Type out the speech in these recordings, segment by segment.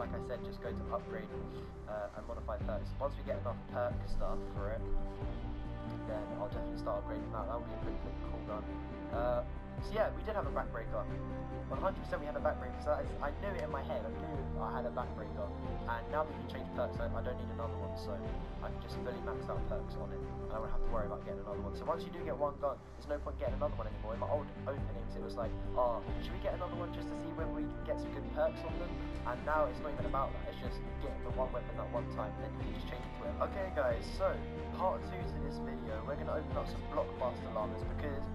like I said, just go to upgrade uh, and modify perks. Once we get enough perk stuff for it, then I'll definitely start upgrading that. That'll be a pretty cool gun. Uh, so yeah, we did have a backbreaker. 100% we had a backbreaker. So I, I knew it in my head. I knew I had a backbreaker. And now that we can change perks, I, I don't need another one. So I can just fully max out perks on it. And I won't have to worry about getting another one. So once you do get one gun, there's no point getting another one anymore. In my old openings, it was like, oh, should we get another one just to see when we can get some good perks on them? And now it's not even about that. It's just getting the one weapon at one time. And then you can just change it to it. Okay, guys. So part two to this video, we're going to open up some blockbuster llamas because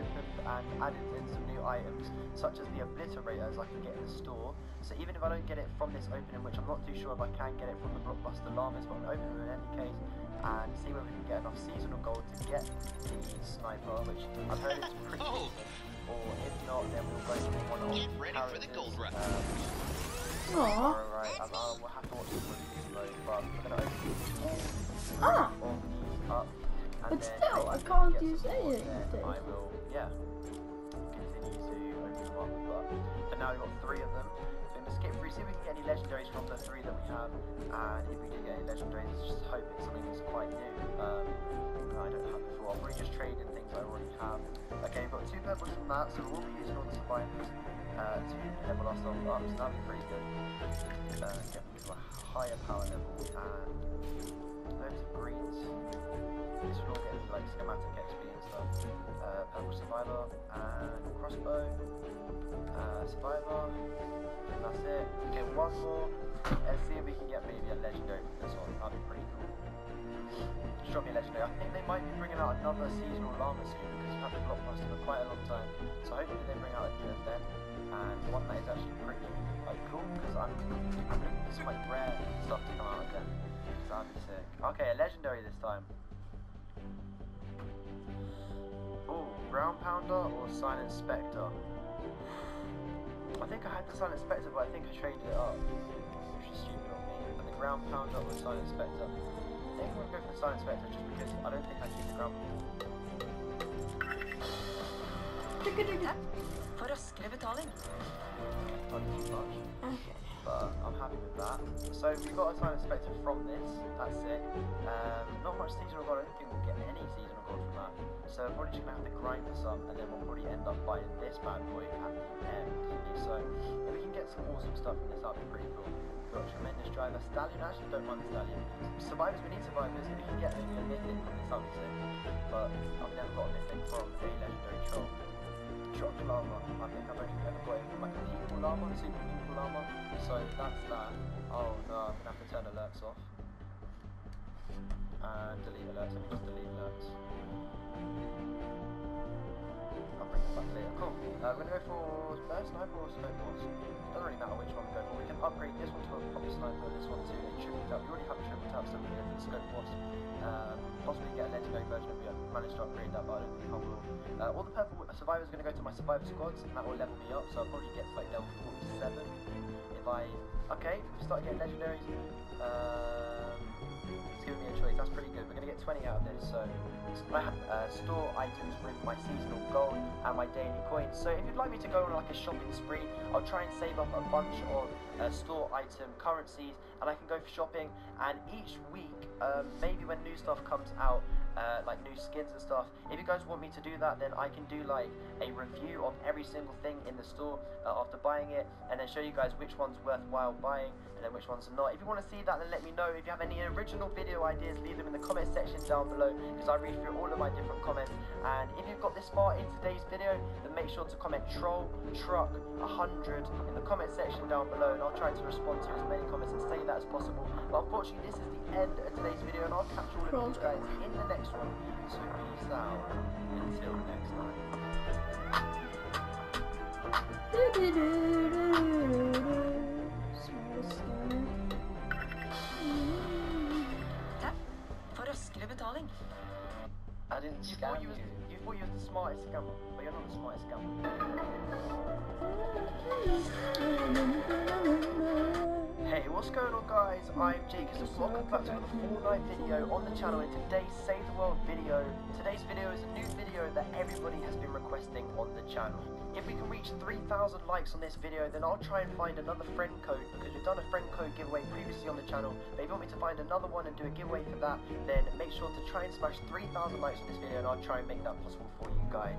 opened and added in some new items, such as the obliterators I can get in the store. So even if I don't get it from this opening, which I'm not too sure if I can get it from the Blockbuster Llamas, but I'm open them in any case, and see whether we can get enough seasonal gold to get the sniper, which I've heard is pretty Oh. Or if not, then we'll go for one of Get ready for the gold rush. Um, Aw. Alright, um, uh, we'll have to watch this movie slow, but we're gonna open Ah. all these up. And But still, I can't use some any of there, these. I will, yeah, continue to open them up. But for now, we've got three of them. So we're gonna skip through, see if we can get any legendaries from the three that we have. And if we do get any legendaries, just hope it's something that's quite new. Um, I don't have before. I'll probably just trade in things I already have. Okay, we've got two purples from that, so we'll be using all the survivors uh, to level ourselves up. So that'll be pretty good. Uh, get to a higher power level and of greens. This will all get into like schematic XP and stuff. Uh, purple survivor and crossbow. Uh, survivor. And that's it. Okay, one more. Let's see if we can get maybe a legendary from this one. That'd be pretty cool. Just drop me a legendary. I think they might be bringing out another seasonal llama soon because we've had the blockbuster for quite a long time. One that is actually pretty like cool because I'm, looking for some like rare stuff to come out again. So that'd be sick. Okay, a legendary this time. Oh, ground pounder or silent spectre? I think I had the silent spectre, but I think I traded it up. Which is stupid on me. And the ground pounder or silent spectre? I think I'm gonna go for the silent spectre just because I don't think I keep the ground. For raskere betaling. Okay. but I'm happy with that. So we've got a silent spectre from this, that's it. Um, not much seasonal gold, I don't think we'll get any seasonal gold from that. So we're probably just gonna have to grind for some and then we'll probably end up buying this bad boy at the end. So if we can get some awesome stuff from this, that'd be pretty cool. We've got a tremendous driver. Stallion, I actually don't mind the stallion. Survivors, we need survivors. If we can get a mythic from this, that'd be sick. But I've never got a mythic from a legendary troll. Shock llama. I think I've only ever got it like a people llama, a super people llama. So that's that. Oh no, I'm gonna have to turn alerts off. And delete alerts. Uh, we're gonna go for uh, sniper or. Doesn't really matter which one we go for. We can upgrade this one to a proper sniper, this one to a triple tap. We already have a triple tap, so we can go for the scope. Um, possibly get a legendary version if we manage to upgrade that, but I don't think I will. Uh, all the purple survivors are to go to my survivor squads, and that will level me up, so I'll probably get to like level 47 if I... Okay, start getting legendaries. Um, it's giving me a choice, that's pretty good. We're going to get 20 out of this, so uh, store items with my seasonal gold and my daily coins. So if you'd like me to go on like a shopping spree, I'll try and save up a bunch of uh, store item currencies, and I can go for shopping. And each week, um, maybe when new stuff comes out, uh, like new skins and stuff. If you guys want me to do that, then I can do like a review of every single thing in the store uh, after buying it, and then show you guys which one's worthwhile buying and then which ones are not. If you want to see that, then let me know. If you have any original video ideas, leave them in the comment section down below because I read through all of my different comments. And if you've got this far in today's video, then make sure to comment troll truck 100 in the comment section down below, and I'll try to respond to as many comments and say that as possible. But unfortunately, this is the end of today's video, and I'll catch all of you guys in the next one. So peace out until next time. I didn't you thought you was you thought you was the smartest scammer, but you're not the smartest scammer. guys? I'm Jake and welcome back to another Fortnite video on the channel and today's Save the World video. Today's video is a new video that everybody has been requesting on the channel. if we can reach 3,000 likes on this video, then I'll try and find another friend code because we've done a friend code giveaway previously on the channel. But if you want me to find another one and do a giveaway for that, then make sure to try and smash 3,000 likes on this video and I'll try and make that possible for you guys.